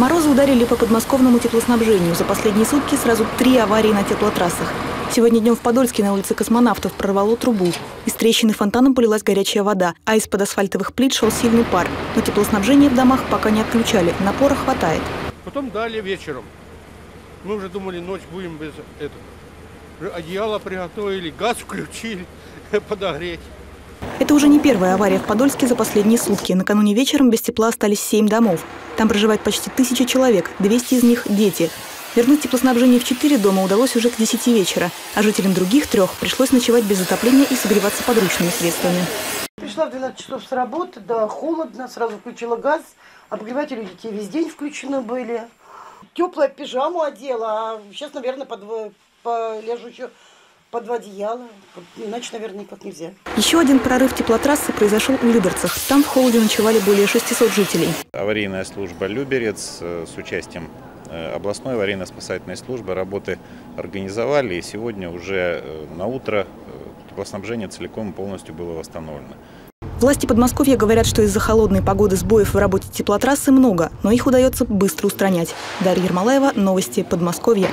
Морозы ударили по подмосковному теплоснабжению. За последние сутки сразу три аварии на теплотрассах. Сегодня днем в Подольске на улице Космонавтов прорвало трубу. Из трещины фонтаном полилась горячая вода, а из-под асфальтовых плит шел сильный пар. Но теплоснабжение в домах пока не отключали, напора хватает. Потом дали вечером. Мы уже думали, ночь будем без этого. Одеяло приготовили, газ включили, подогреть. Это уже не первая авария в Подольске за последние сутки. Накануне вечером без тепла остались семь домов. Там проживает почти тысяча человек, 200 из них – дети. Вернуть теплоснабжение в четыре дома удалось уже к 10 вечера, а жителям других трех пришлось ночевать без отопления и согреваться подручными средствами. Пришла в 12 часов с работы, да, холодно, сразу включила газ, обогреватели у детей весь день включены были. Теплая пижаму одела, а сейчас, наверное, под, полежу еще под два одеяла. Иначе, наверное, никак нельзя. Еще один прорыв теплотрассы произошел у Люберцах. Там в холоде ночевали более 600 жителей. Аварийная служба «Люберец» э, с участием Э, областной аварийно-спасательной службы работы организовали, и сегодня уже э, на утро теплоснабжение целиком и полностью было восстановлено. Власти Подмосковья говорят, что из-за холодной погоды сбоев в работе теплотрассы много, но их удается быстро устранять. Дарья Ермолаева, Новости Подмосковья.